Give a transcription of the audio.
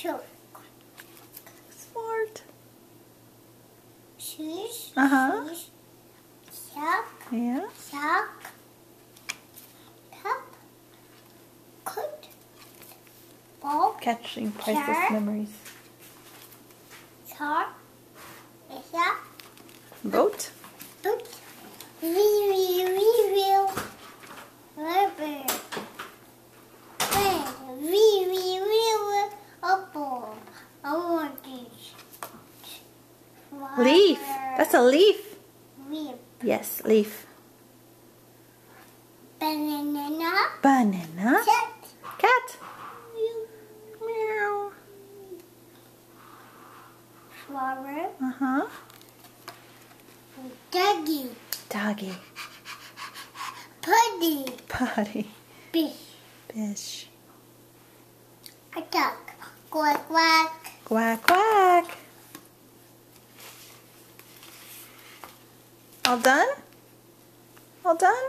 Sure. Smart. Shoes. Uh-huh. Shoes. Sock. Yeah. Sock. Cup. Coat. Ball. Catching priceless Carrot. memories. Car. Isa. Boat. Leaf. That's a leaf. Leaf. Yes, leaf. Banana. Banana. Cat. Cat. Meow. Flower. Uh-huh. Doggy. Doggy. Puddy. Potty. Fish. Fish. A duck. Quack quack. Quack, quack. All done? All done?